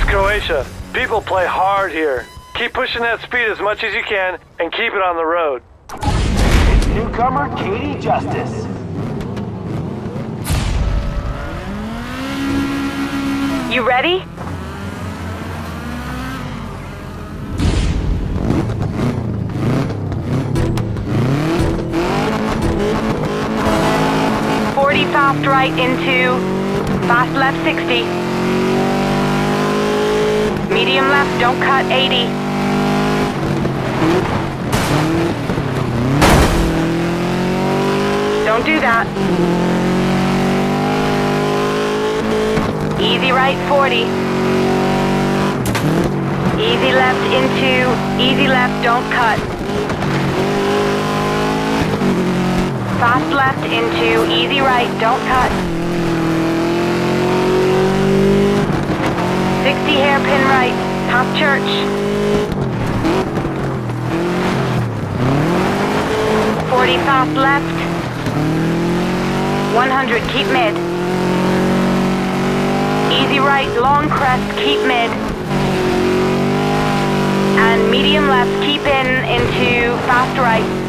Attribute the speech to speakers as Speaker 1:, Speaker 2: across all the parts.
Speaker 1: Croatia. People play hard here. Keep pushing that speed as much as you can and keep it on the road.
Speaker 2: It's newcomer Katie Justice.
Speaker 3: You ready? Forty fast right into fast left sixty. Medium left, don't cut eighty. Don't do that. Easy right 40. Easy left into, easy left, don't cut. Fast left into, easy right, don't cut. 60 hairpin right, top church. Forty fast left. One hundred, keep mid. Easy right, long crest, keep mid. And medium left, keep in into fast right.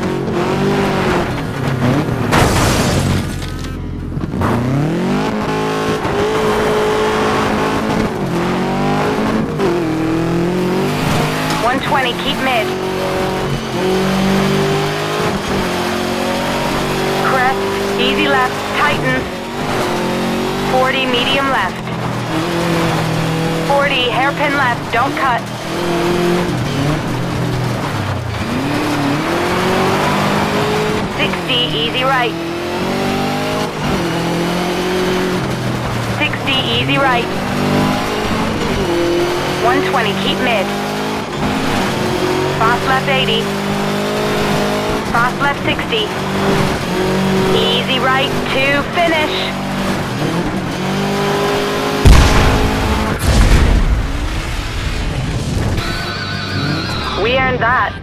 Speaker 3: One twenty, keep mid. Crest, easy left, tightens. Forty, medium left. 40, hairpin left, don't cut. Sixty, easy right. Sixty, easy right. One twenty, keep mid. Fast left eighty. Fast left sixty. Easy right to finish. We earned that.